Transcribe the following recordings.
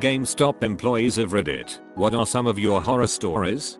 GameStop employees of Reddit, what are some of your horror stories?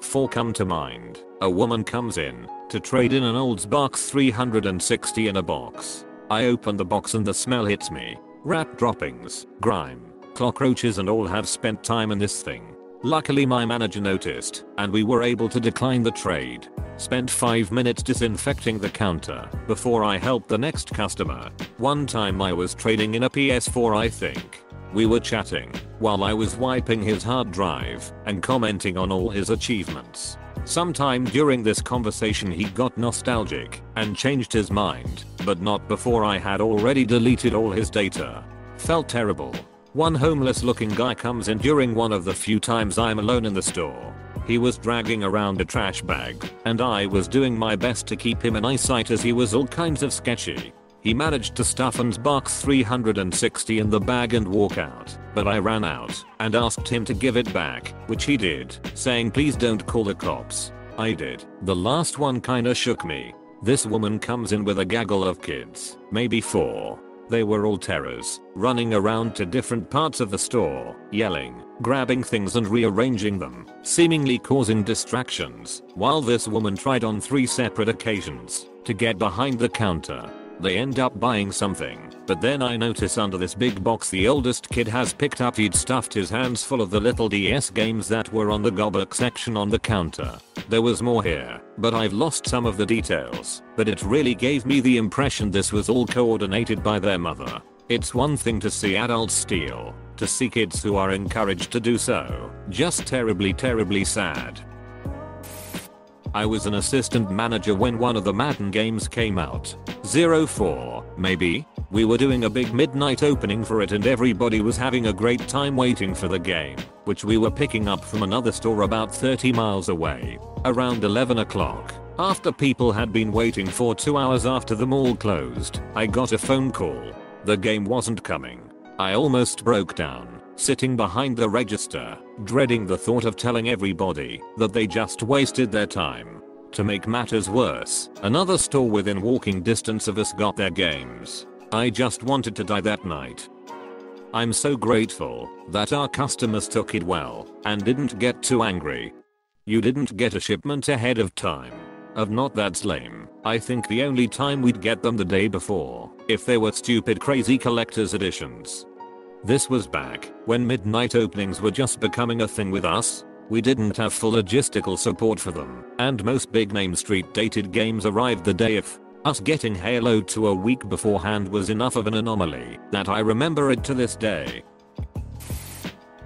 4 come to mind. A woman comes in to trade in an old Xbox 360 in a box. I open the box and the smell hits me. Rat droppings, grime, cockroaches and all have spent time in this thing. Luckily my manager noticed and we were able to decline the trade. Spent 5 minutes disinfecting the counter before I helped the next customer. One time I was trading in a PS4 I think. We were chatting while I was wiping his hard drive and commenting on all his achievements. Sometime during this conversation he got nostalgic and changed his mind, but not before I had already deleted all his data. Felt terrible. One homeless looking guy comes in during one of the few times I'm alone in the store. He was dragging around a trash bag, and I was doing my best to keep him in eyesight as he was all kinds of sketchy. He managed to stuff an Xbox 360 in the bag and walk out, but I ran out and asked him to give it back, which he did, saying please don't call the cops. I did. The last one kinda shook me. This woman comes in with a gaggle of kids, maybe four. They were all terrors, running around to different parts of the store, yelling, grabbing things and rearranging them, seemingly causing distractions, while this woman tried on three separate occasions to get behind the counter they end up buying something, but then I notice under this big box the oldest kid has picked up he'd stuffed his hands full of the little DS games that were on the gobbock section on the counter. There was more here, but I've lost some of the details, but it really gave me the impression this was all coordinated by their mother. It's one thing to see adults steal, to see kids who are encouraged to do so, just terribly terribly sad. I was an assistant manager when one of the Madden games came out. 04, maybe? We were doing a big midnight opening for it and everybody was having a great time waiting for the game, which we were picking up from another store about 30 miles away. Around 11 o'clock, after people had been waiting for 2 hours after the mall closed, I got a phone call. The game wasn't coming. I almost broke down sitting behind the register, dreading the thought of telling everybody that they just wasted their time. To make matters worse, another store within walking distance of us got their games. I just wanted to die that night. I'm so grateful that our customers took it well and didn't get too angry. You didn't get a shipment ahead of time. Of not that's lame. I think the only time we'd get them the day before, if they were stupid crazy collector's editions. This was back when midnight openings were just becoming a thing with us. We didn't have full logistical support for them, and most big name street dated games arrived the day of. Us getting Halo 2 a week beforehand was enough of an anomaly that I remember it to this day.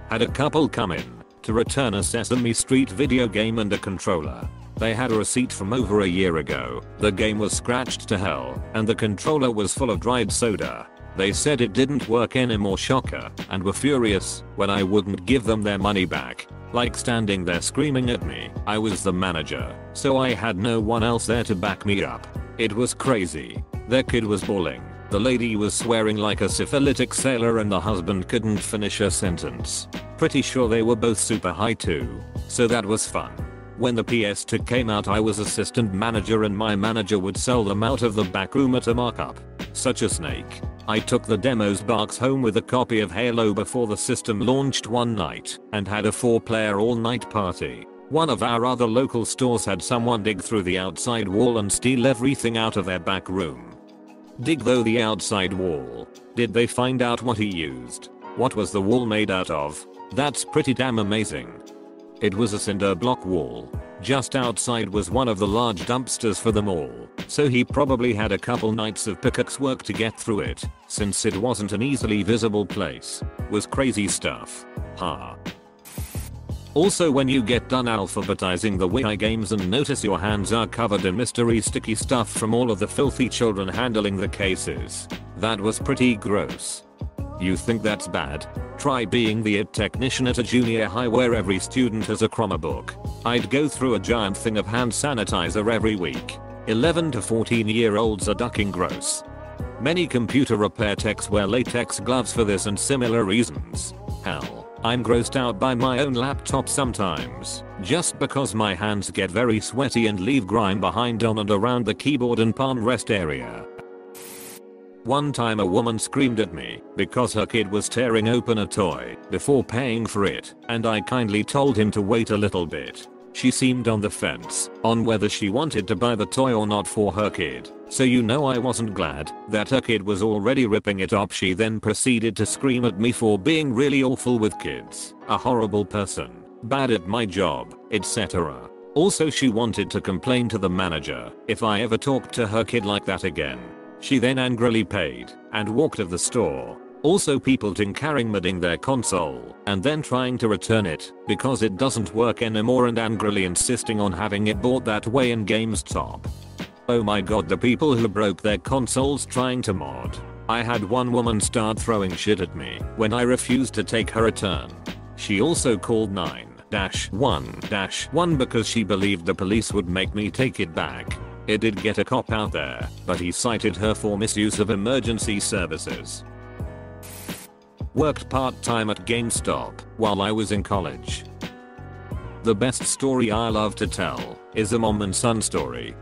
Had a couple come in to return a Sesame Street video game and a controller. They had a receipt from over a year ago. The game was scratched to hell, and the controller was full of dried soda. They said it didn't work anymore shocker and were furious when I wouldn't give them their money back. Like standing there screaming at me. I was the manager, so I had no one else there to back me up. It was crazy. Their kid was bawling. The lady was swearing like a syphilitic sailor and the husband couldn't finish a sentence. Pretty sure they were both super high too. So that was fun. When the PS2 came out I was assistant manager and my manager would sell them out of the back room at a markup. Such a snake. I took the demo Xbox home with a copy of Halo before the system launched one night and had a 4 player all night party. One of our other local stores had someone dig through the outside wall and steal everything out of their back room. Dig though the outside wall. Did they find out what he used? What was the wall made out of? That's pretty damn amazing. It was a cinder block wall. Just outside was one of the large dumpsters for them all, so he probably had a couple nights of pickaxe work to get through it, since it wasn't an easily visible place. Was crazy stuff. Ha. Also when you get done alphabetizing the Wii games and notice your hands are covered in mystery sticky stuff from all of the filthy children handling the cases. That was pretty gross. You think that's bad? Try being the IT technician at a junior high where every student has a Chromebook. I'd go through a giant thing of hand sanitizer every week. 11 to 14 year olds are ducking gross. Many computer repair techs wear latex gloves for this and similar reasons. Hell, I'm grossed out by my own laptop sometimes, just because my hands get very sweaty and leave grime behind on and around the keyboard and palm rest area. One time a woman screamed at me because her kid was tearing open a toy before paying for it and I kindly told him to wait a little bit. She seemed on the fence on whether she wanted to buy the toy or not for her kid. So you know I wasn't glad that her kid was already ripping it up she then proceeded to scream at me for being really awful with kids, a horrible person, bad at my job, etc. Also she wanted to complain to the manager if I ever talked to her kid like that again. She then angrily paid and walked of the store also people tinkering modding their console and then trying to return it because it doesn't work anymore and angrily insisting on having it bought that way in GameStop. Oh my god the people who broke their consoles trying to mod. I had one woman start throwing shit at me when I refused to take her return. She also called 9-1-1 because she believed the police would make me take it back. It did get a cop out there, but he cited her for misuse of emergency services. Worked part-time at GameStop while I was in college. The best story I love to tell is a mom and son story.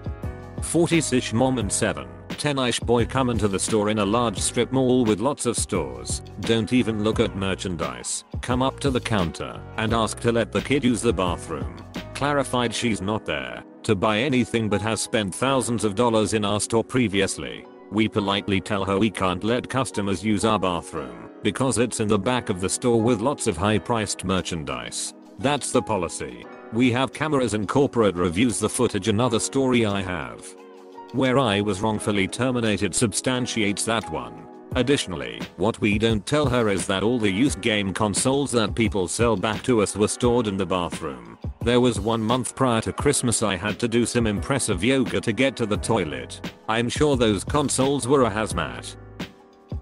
40-ish mom and 7, 10-ish boy come into the store in a large strip mall with lots of stores, don't even look at merchandise, come up to the counter and ask to let the kid use the bathroom. Clarified she's not there to buy anything but has spent thousands of dollars in our store previously. We politely tell her we can't let customers use our bathroom because it's in the back of the store with lots of high priced merchandise. That's the policy. We have cameras and corporate reviews the footage another story I have. Where I was wrongfully terminated substantiates that one. Additionally, what we don't tell her is that all the used game consoles that people sell back to us were stored in the bathroom. There was one month prior to Christmas I had to do some impressive yoga to get to the toilet. I'm sure those consoles were a hazmat.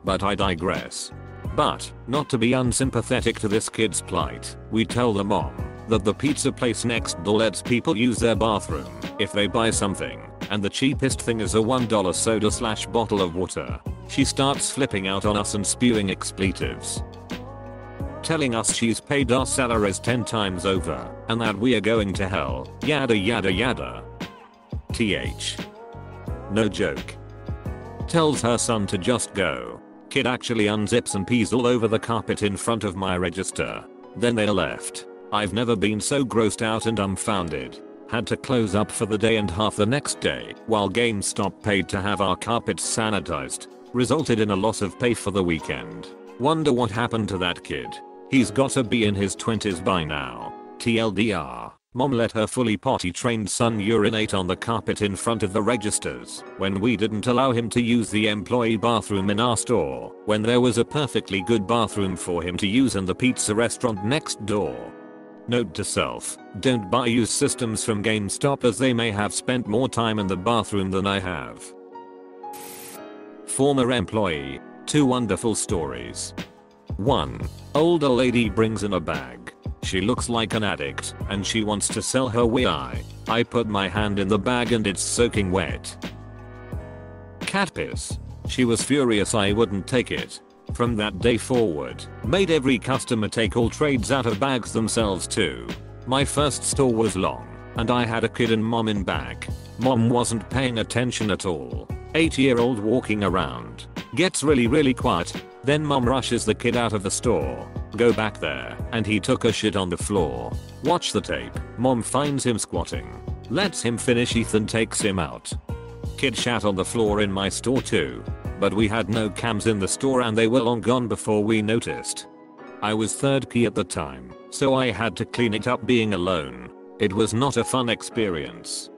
But I digress. But, not to be unsympathetic to this kid's plight, we tell the mom that the pizza place next door lets people use their bathroom if they buy something, and the cheapest thing is a $1 soda slash bottle of water. She starts flipping out on us and spewing expletives telling us she's paid our salaries 10 times over and that we are going to hell, yada yada yada. TH. No joke. Tells her son to just go. Kid actually unzips and pees all over the carpet in front of my register. Then they left. I've never been so grossed out and dumbfounded. Had to close up for the day and half the next day while GameStop paid to have our carpets sanitized. Resulted in a loss of pay for the weekend. Wonder what happened to that kid. He's gotta be in his 20s by now. TLDR. Mom let her fully potty trained son urinate on the carpet in front of the registers when we didn't allow him to use the employee bathroom in our store when there was a perfectly good bathroom for him to use in the pizza restaurant next door. Note to self, don't buy used systems from GameStop as they may have spent more time in the bathroom than I have. Former employee, two wonderful stories. 1. Older lady brings in a bag. She looks like an addict and she wants to sell her Wii. I put my hand in the bag and it's soaking wet. Cat piss. She was furious I wouldn't take it. From that day forward, made every customer take all trades out of bags themselves too. My first store was long, and I had a kid and mom in back. Mom wasn't paying attention at all. 8 year old walking around. Gets really really quiet, then mom rushes the kid out of the store. Go back there, and he took a shit on the floor. Watch the tape. Mom finds him squatting. Lets him finish Ethan takes him out. Kid shat on the floor in my store too. But we had no cams in the store and they were long gone before we noticed. I was third key at the time, so I had to clean it up being alone. It was not a fun experience.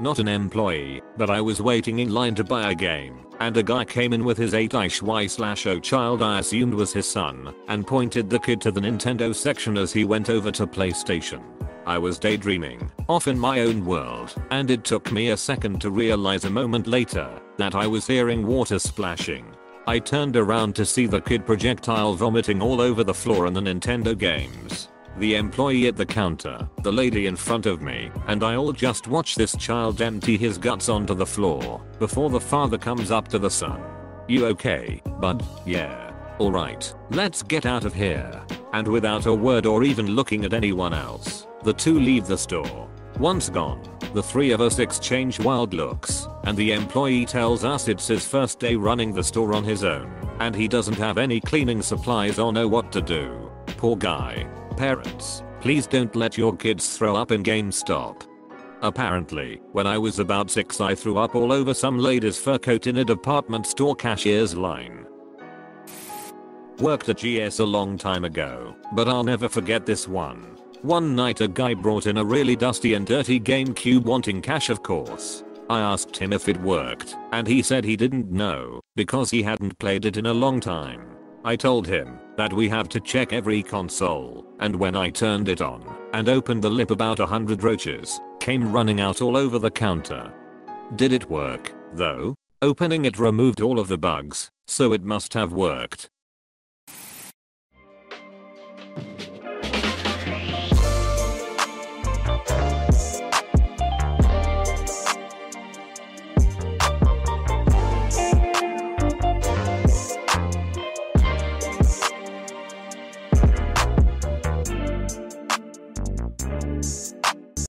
Not an employee, but I was waiting in line to buy a game, and a guy came in with his 8-ish Y slash O child I assumed was his son, and pointed the kid to the Nintendo section as he went over to PlayStation. I was daydreaming, off in my own world, and it took me a second to realize a moment later that I was hearing water splashing. I turned around to see the kid projectile vomiting all over the floor and the Nintendo games the employee at the counter, the lady in front of me, and I all just watch this child empty his guts onto the floor before the father comes up to the son. You okay, bud? Yeah. Alright, let's get out of here. And without a word or even looking at anyone else, the two leave the store. Once gone, The three of us exchange wild looks, and the employee tells us it's his first day running the store on his own, and he doesn't have any cleaning supplies or know what to do. Poor guy. Parents, please don't let your kids throw up in GameStop. Apparently, when I was about 6 I threw up all over some lady's fur coat in a department store cashier's line. Worked at GS a long time ago, but I'll never forget this one. One night a guy brought in a really dusty and dirty GameCube wanting cash of course. I asked him if it worked, and he said he didn't know, because he hadn't played it in a long time. I told him that we have to check every console, and when I turned it on and opened the lip about a hundred roaches came running out all over the counter. Did it work, though? Opening it removed all of the bugs, so it must have worked.